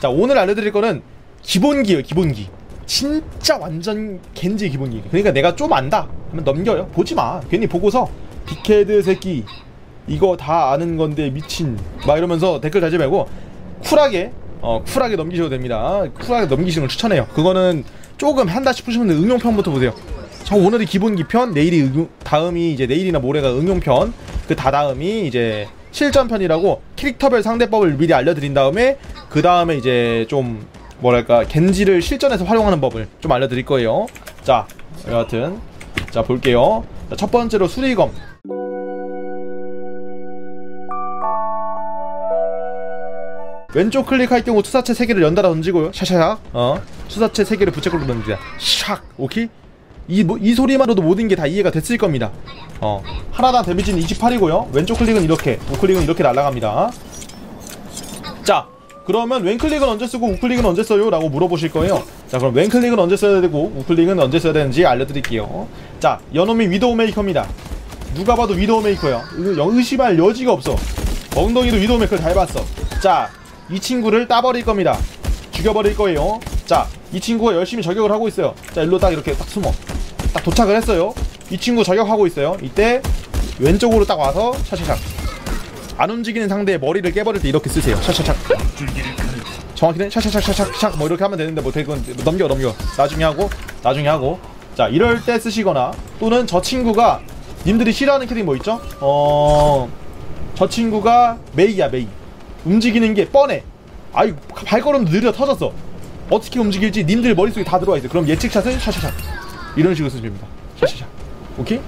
자 오늘 알려드릴 거는 기본기예요 기본기. 진짜 완전 겐지 기본기. 그러니까 내가 좀 안다. 하면 넘겨요. 보지마. 괜히 보고서 빅헤드 새끼 이거 다 아는 건데 미친. 막 이러면서 댓글 달지 말고 쿨하게 어 쿨하게 넘기셔도 됩니다. 쿨하게 넘기시는 걸 추천해요. 그거는 조금 한다 싶으시면 응용편부터 보세요. 저 오늘이 기본기 편 내일이 응용, 다음이 이제 내일이나 모레가 응용편. 그 다다음이 이제 실전 편이라고 캐릭터별 상대법을 미리 알려드린 다음에 그 다음에 이제 좀 뭐랄까 겐지를 실전에서 활용하는 법을 좀 알려드릴 거예요. 자 여하튼 자 볼게요. 자, 첫 번째로 수리검. 왼쪽 클릭할 경우 투사체 3개를 연달아 던지고요. 샤샤샥. 어? 투사체 3개를 부채꼴로 던집니다 샥! 오케이? 이, 뭐, 이 소리만으로도 모든 게 다 이해가 됐을 겁니다 어 하나당 데미지는 28이고요. 왼쪽 클릭은 이렇게 우클릭은 이렇게 날아갑니다. 자 그러면 왼클릭은 언제 쓰고 우클릭은 언제 써요? 라고 물어보실 거예요. 자 그럼 왼클릭은 언제 써야 되고 우클릭은 언제 써야 되는지 알려드릴게요. 자 요놈이 위도우 메이커입니다. 누가 봐도 위도우 메이커야 의심할 여지가 없어. 엉덩이도 위도우 메이커 잘 봤어. 자 이 친구를 따버릴 겁니다. 죽여버릴 거예요. 자 이 친구가 열심히 저격을 하고 있어요. 자 일로 딱 이렇게 딱 숨어. 딱 도착을 했어요 이 친구 저격하고 있어요. 이때 왼쪽으로 딱 와서 샤샤샥 안 움직이는 상대의 머리를 깨버릴 때 이렇게 쓰세요. 샤샤샥 정확히는 샤샤샥샤샥샥 뭐 이렇게 하면 되는데 뭐 대건 넘겨 넘겨. 나중에 하고 나중에 하고. 자 이럴 때 쓰시거나 또는 저 친구가 님들이 싫어하는 캐릭 뭐 있죠? 어 저 친구가 메이야 메이. 움직이는 게 뻔해. 아이 발걸음도 느려 터졌어. 어떻게 움직일지 님들 머릿속에 다 들어와 있어 그럼 예측샷을 샤샤샥 이런 식으로 쓰시면 됩니다. 샤샤샥 오케이?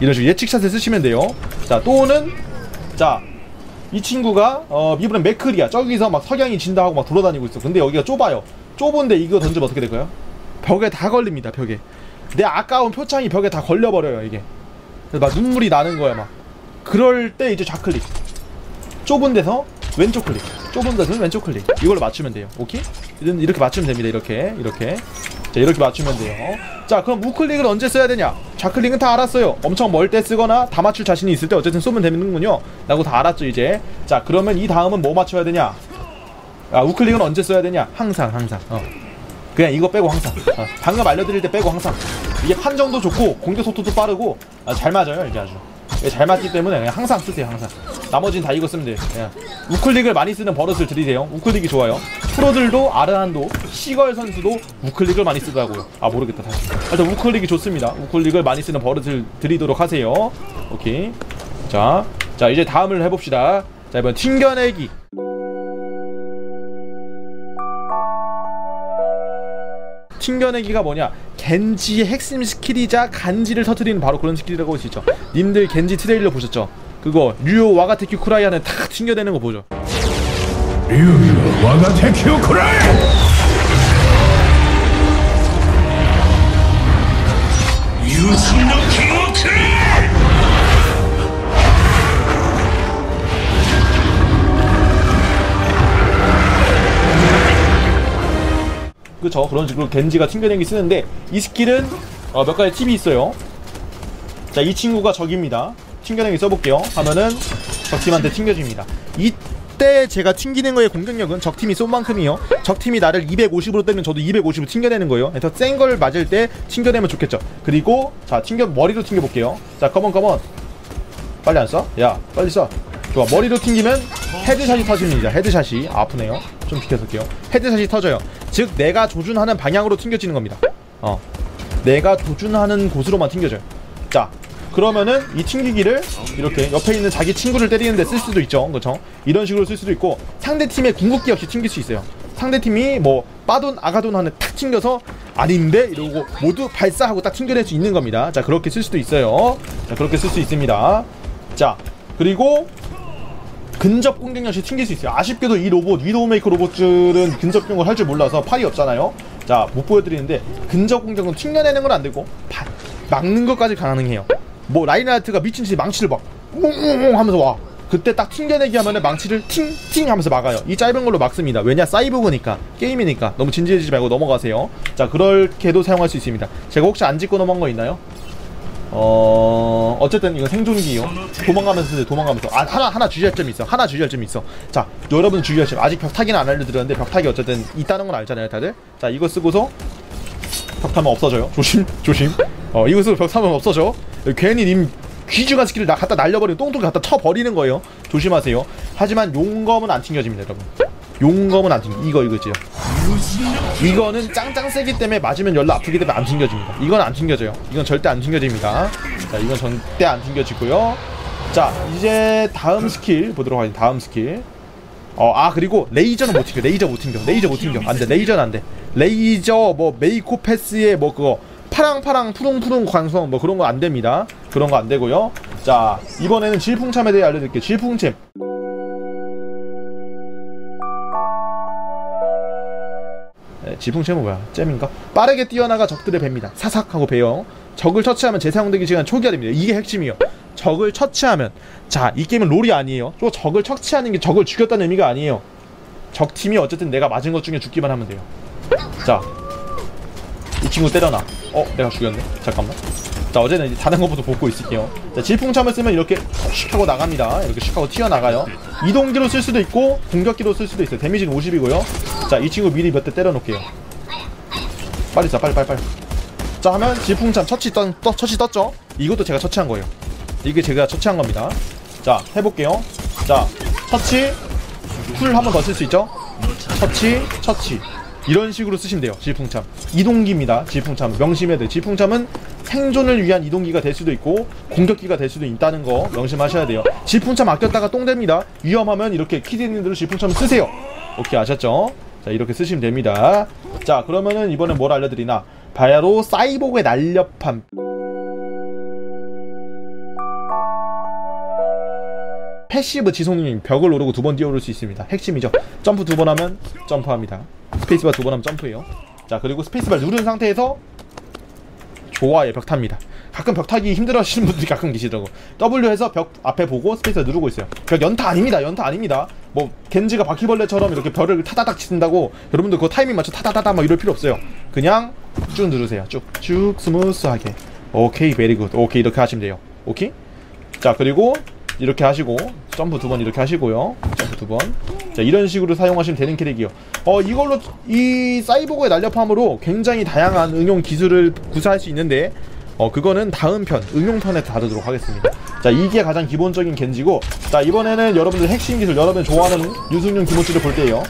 이런 식으로 예측샷을 쓰시면 돼요. 자 또는 자 이 친구가 어 이번엔 맥클이야. 저기서 막 석양이 진다 하고 막 돌아다니고 있어. 근데 여기가 좁아요. 좁은데 이거 던지면 어떻게 될까요? 벽에 다 걸립니다 벽에. 내 아까운 표창이 벽에 다 걸려버려요 이게. 막 눈물이 나는 거야 막. 그럴 때 이제 좌클릭. 좁은 데서 왼쪽 클릭. 좁은 데서는 왼쪽 클릭. 이걸로 맞추면 돼요. 오케이? 이렇게 맞추면 됩니다 이렇게. 이렇게. 자 이렇게 맞추면 돼요. 자 그럼 우클릭을 언제 써야 되냐 좌클릭은 다 알았어요. 엄청 멀 때 쓰거나 다 맞출 자신이 있을 때 어쨌든 쏘면 되는군요. 라고 다 알았죠 이제. 자 그러면 이 다음은 뭐 맞춰야 되냐? 아 우클릭은 언제 써야 되냐? 항상 항상. 어. 그냥 이거 빼고 항상. 어, 방금 알려드릴 때 빼고 항상. 이게 판정도 좋고 공격 속도도 빠르고 아, 잘 맞아요 이게 아주. 예, 잘 맞기 때문에 그냥 항상 쓰세요 항상. 나머지는 다 이거 쓰면 돼요. 그냥 우클릭을 많이 쓰는 버릇을 들이세요. 우클릭이 좋아요. 프로들도 아르한도 시걸 선수도 우클릭을 많이 쓰더라고요 아 모르겠다 다시. 하여튼 우클릭이 좋습니다. 우클릭을 많이 쓰는 버릇을 들이도록 하세요. 오케이. 자, 자 이제 다음을 해봅시다. 자 이번 튕겨내기. 튕겨내기가 뭐냐 겐지의 핵심 스킬이자 간지를 터트리는 바로 그런 스킬이라고 볼 수 있죠 님들 겐지 트레일러 보셨죠? 그거 류 와가테큐 쿠라이 하는 탁 튕겨대는 거 보죠 류 와가테큐 쿠라이! 그쵸 그런 식으로 겐지가 튕겨내기 쓰는데 이 스킬은 어, 몇 가지 팁이 있어요. 자 이 친구가 적입니다. 튕겨내기 써볼게요. 하면은 적팀한테 튕겨집니다. 이때 제가 튕기는 거의 공격력은 적팀이 쏜 만큼이요. 적팀이 나를 250으로 때리면 저도 250으로 튕겨내는 거예요. 그래서 센 걸 맞을 때 튕겨내면 좋겠죠. 그리고 자 튕겨 머리로 튕겨볼게요. 자 come on come on 빨리 안 써? 야 빨리 써. 좋아 머리로 튕기면 headshot이 터집니다. headshot이 아, 아프네요. 좀 비켜설게요. 헤드샷이 터져요 즉 내가 조준하는 방향으로 튕겨지는 겁니다. 어. 내가 조준하는 곳으로만 튕겨져요. 자 그러면은 이 튕기기를 이렇게 옆에 있는 자기 친구를 때리는 데 쓸 수도 있죠. 그렇죠 이런 식으로 쓸 수도 있고 상대팀의 궁극기 없이 튕길 수 있어요. 상대팀이 뭐 빠돈 아가돈 하는 탁 튕겨서 아닌데? 이러고 모두 발사하고 딱 튕겨낼 수 있는 겁니다. 자 그렇게 쓸 수도 있어요. 자 그렇게 쓸 수 있습니다. 자 그리고 근접 공격 역시 튕길 수 있어요. 아쉽게도 이 로봇 위도우메이커 로봇들은 근접 공격을 할 줄 몰라서 팔이 없잖아요. 자, 못 보여드리는데 근접 공격은 튕겨내는 건 안 되고 바- 막는 것까지 가능해요. 뭐 라인하트가 미친 듯이 망치를 막 웅웅웅 하면서 와. 그때 딱 튕겨내기 하면은 망치를 팅팅 하면서 막아요. 이 짧은 걸로 막습니다. 왜냐 사이버그니까 게임이니까 너무 진지해지지 말고 넘어가세요. 자, 그렇게도 사용할 수 있습니다. 제가 혹시 안 짚고 넘어간 거 있나요? 어 어쨌든 이거 생존기요. 도망가면서 도망가면서. 아, 하나, 하나 주의할 점이 있어. 하나 주의할 점이 있어. 자, 여러분 주의할 점. 아직 벽타기는 안 알려드렸는데, 벽타기 어쨌든 있다는 건 알잖아요, 다들. 자, 이거 쓰고서 벽 타면 없어져요. 조심, 조심. 어, 이거 쓰고 벽 타면 없어져. 괜히 님 귀중한 스킬을 나 갖다 날려버리는 똥똥이 갖다 쳐버리는 거예요. 조심하세요. 하지만 용검은 안 튕겨집니다, 여러분. 용검은 안 튕겨. 이거, 이거지요. 이거는 짱짱 세기 때문에 맞으면 열나 아프기 때문에 안 튕겨집니다. 이건 안 튕겨져요. 이건 절대 안 튕겨집니다. 자, 이건 절대 안 튕겨지고요. 자, 이제 다음 스킬 보도록 하겠습니다. 다음 스킬. 어, 아 그리고 레이저는 못 튕겨. 레이저 못 튕겨. 레이저 못 튕겨. 안 돼. 레이저는 안 돼. 레이저 뭐 메이코 패스에 뭐 그거 파랑파랑 푸릉푸릉 관성 뭐 그런 거 안 됩니다. 그런 거 안 되고요. 자, 이번에는 질풍참에 대해 알려드릴게요. 질풍참. 질풍참은 뭐야? 잼인가? 빠르게 뛰어나가 적들을 벱니다. 사삭하고 베요. 적을 처치하면 재사용되기 시간 초기화 됩니다. 이게 핵심이요. 적을 처치하면 자, 이 게임은 롤이 아니에요. 또 적을 처치하는 게 적을 죽였다는 의미가 아니에요. 적 팀이 어쨌든 내가 맞은 것 중에 죽기만 하면 돼요. 자, 이 친구 때려놔. 어, 내가 죽였네. 잠깐만. 자, 어제는 이제 다른 것부터 보고 있을게요. 자, 질풍참을 쓰면 이렇게 슉 하고 나갑니다. 이렇게 슉 하고 튀어나가요. 이동기로 쓸 수도 있고, 공격기로 쓸 수도 있어요. 데미지는 50이고요. 자, 이 친구 미리 몇 대 때려놓을게요. 빨리 쏴, 빨리, 빨리, 빨리. 자, 하면 질풍참 처치 떴, 떠, 처치 떴죠? 이것도 제가 처치한 거예요. 이게 제가 처치한 겁니다. 자, 해볼게요. 자, 처치, 쿨 한 번 더 쓸 수 있죠? 처치, 처치. 이런 식으로 쓰시면 돼요. 질풍참. 이동기입니다. 질풍참. 명심해야 돼요. 질풍참은 생존을 위한 이동기가 될 수도 있고 공격기가 될 수도 있다는 거 명심하셔야 돼요. 질풍참 아꼈다가 똥됩니다. 위험하면 이렇게 키디님들은 질풍참을 쓰세요. 오케이 아셨죠? 자 이렇게 쓰시면 됩니다. 자 그러면은 이번엔 뭘 알려드리나? 바야흐로 사이보그의 날렵함. passive 지속님 벽을 오르고 두 번 뛰어오를 수 있습니다. 핵심이죠. 점프 두 번 하면 점프합니다. 스페이스바 두 번 하면 점프해요. 자 그리고 스페이스바 누른 상태에서 좋아요 벽 탑니다. 가끔 벽 타기 힘들어 하시는 분들이 가끔 계시더라고. W 해서 벽 앞에 보고 스페이스 누르고 있어요. 벽 연타 아닙니다. 연타 아닙니다. 뭐 겐지가 바퀴벌레처럼 이렇게 벽을 타다닥 치는다고 여러분들 그거 타이밍 맞춰 타다다다 막 이럴 필요 없어요. 그냥 쭉 누르세요. 쭉쭉 스무스하게. 오케이 very good. 오케이 이렇게 하시면 돼요. 오케이? 자 그리고 이렇게 하시고 점프 두 번 이렇게 하시고요. 점프 두 번. 자 이런 식으로 사용하시면 되는 캐릭이요. 어 이걸로 이 사이보그의 날렵함으로 굉장히 다양한 응용 기술을 구사할 수 있는데 어 그거는 다음 편 응용편에 다루도록 하겠습니다. 자 이게 가장 기본적인 겐지고 자 이번에는 여러분들 핵심 기술 여러분 좋아하는 유승용 기모치를 볼 때예요.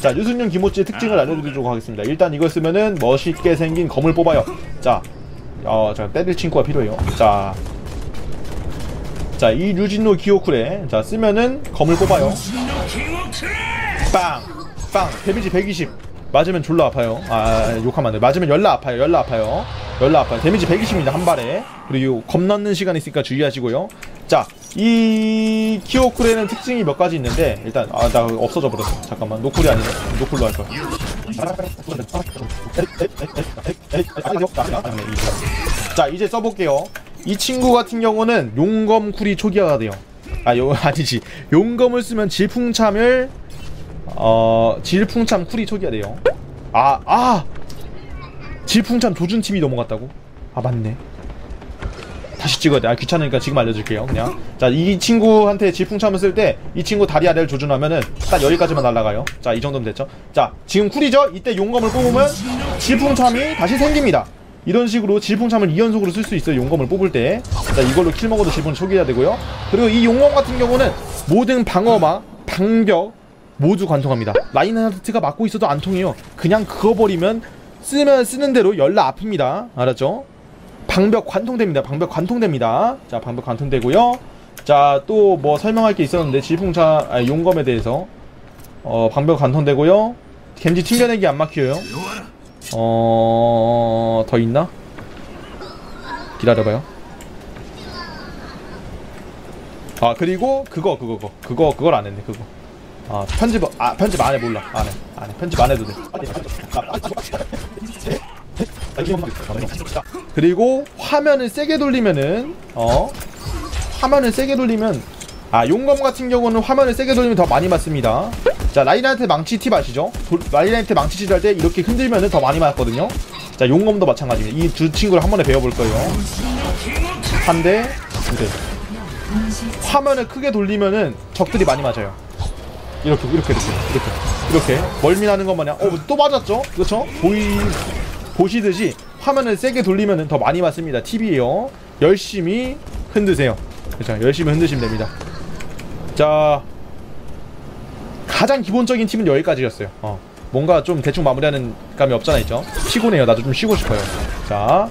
자 유승용 기모치의 특징을 알려드리도록 하겠습니다. 일단 이걸 쓰면은 멋있게 생긴 검을 뽑아요. 자, 어, 자 때릴 친구가 필요해요. 자, 자 이 류진노 기오쿠레 자 쓰면은 검을 뽑아요. 빵! 빵! 데미지 120 맞으면 졸라 아파요. 아 욕하면 안 돼. 맞으면 열나 아파요. 열나 아파요. 열나 아파요. 데미지 120입니다 한 발에. 그리고 검 넣는 시간이 있으니까 주의하시고요. 자 이 키오쿠레는 특징이 몇 가지 있는데 일단 아 나 없어져 버렸어. 잠깐만. 노쿨이 아니네. 노쿨로 할 거야. 자 이제 써볼게요 이 친구 같은 경우는 용검 쿨이 초기화가 돼요 아 요 아니지 용검을 쓰면 질풍참을 어 질풍참 쿨이 초기화 돼요 아 아! 질풍참 조준팀이 넘어갔다고? 아 맞네 다시 찍어야 돼. 아 귀찮으니까 지금 알려줄게요. 그냥 자 이 친구한테 질풍참을 쓸 때 이 친구 다리 아래를 조준하면은 딱 여기까지만 날아가요. 자 이 정도면 됐죠. 자 지금 쿨이죠. 이때 용검을 뽑으면 질풍참이 다시 생깁니다. 이런 식으로 질풍참을 2연속으로 쓸 수 있어요. 용검을 뽑을 때. 자 이걸로 킬 먹어도 질풍 초기화 되고요. 그리고 이 용검 같은 경우는 모든 방어막, 방벽 모두 관통합니다. 라인하르트가 맞고 있어도 안 통해요. 그냥 그어버리면 쓰면 쓰는 대로 열나 아픕니다. 알았죠? 방벽 관통됩니다. 방벽 관통됩니다. 자, 방벽 관통되고요. 자, 또 뭐 설명할 게 있었는데 질풍차 아, 용검에 대해서 어, 방벽 관통되고요. 겐지 튕겨내기 안 막혀요. 어, 더 있나? 기다려봐요. 아, 그리고 그거 그거 그거 그거 그걸 안 했네. 그거. 아, 편집 아, 편집 안 해 몰라. 안 해. 안 해. 편집 안 해도 돼. 그리고 화면을 세게 돌리면은 어 화면을 세게 돌리면 아 용검 같은 경우는 화면을 세게 돌리면 더 많이 맞습니다 자 라이나한테 망치 팁 아시죠? 돌- 라이나한테 망치 칠할 때 이렇게 흔들면은 더 많이 맞거든요 자 용검도 마찬가지입니다 이 두 친구를 한 번에 배워볼 거예요 한 대, 두 대. 화면을 크게 돌리면은 적들이 많이 맞아요. 이렇게 이렇게 이렇게 이렇게 이렇게 멀미나는 것 마냥 어또 맞았죠? 그렇죠? 보이 보시듯이 화면을 세게 돌리면은 더 많이 맞습니다. TV에요. 열심히 흔드세요. 그렇죠? 열심히 흔드시면 됩니다. 자 가장 기본적인 팁은 여기까지였어요. 어. 뭔가 좀 대충 마무리하는 감이 없잖아 있죠? 피곤해요. 나도 좀 쉬고 싶어요. 자,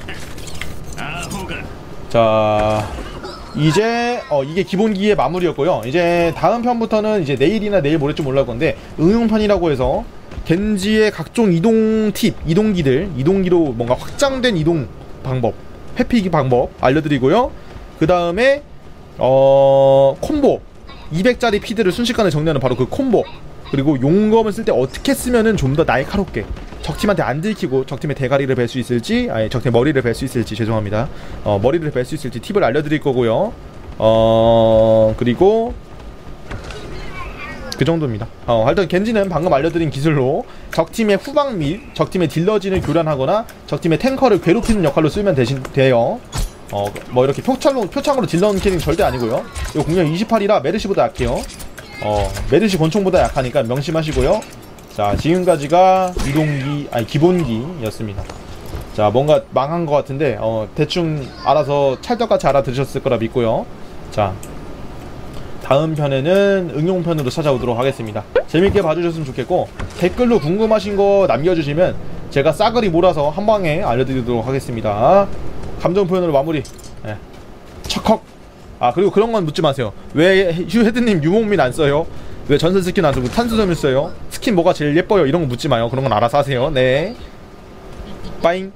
자 이제 어 이게 기본기의 마무리였고요. 이제 다음 편부터는 이제 내일이나 내일 모레쯤 올라올 건데 응용편이라고 해서 겐지의 각종 이동 팁, 이동기들, 이동기로 뭔가 확장된 이동 방법, 회피기 방법 알려드리고요. 그 다음에 어 콤보 200짜리 피드를 순식간에 정리하는 바로 그 콤보. 그리고 용검을 쓸 때 어떻게 쓰면은 좀 더 날카롭게 적팀한테 안 들키고 적팀의 대가리를 벨수 있을지 아니 적팀의 머리를 벨수 있을지 죄송합니다. 어 머리를 벨수 있을지 팁을 알려드릴 거고요. 어 그리고 그 정도입니다. 어 하여튼 겐지는 방금 알려드린 기술로 적팀의 후방 및 적팀의 딜러진을 교란하거나 적팀의 탱커를 괴롭히는 역할로 쓰면 대신 돼요 어 뭐 이렇게 표창으로 표창으로 딜러는 캐릭 절대 아니고요. 이거 공략 28이라 메르시보다 약해요. 어 메르시 권총보다 약하니까 명심하시고요. 자 지금까지가 이동기 아니 기본기였습니다. 자 뭔가 망한 것 같은데 어 대충 알아서 찰떡같이 알아들으셨을 거라 믿고요. 자 다음 편에는 응용편으로 찾아오도록 하겠습니다. 재밌게 봐주셨으면 좋겠고 댓글로 궁금하신 거 남겨주시면 제가 싸그리 몰아서 한 방에 알려드리도록 하겠습니다 감정 표현으로 마무리 예. 척헉 아 그리고 그런 건 묻지 마세요 왜 휴헤드님 유목민 안 써요? 왜 전설 스킨 안 쓰고 탄소섬유 써요? 스킨 뭐가 제일 예뻐요? 이런 거 묻지 마요 그런 건 알아서 하세요 네 빠잉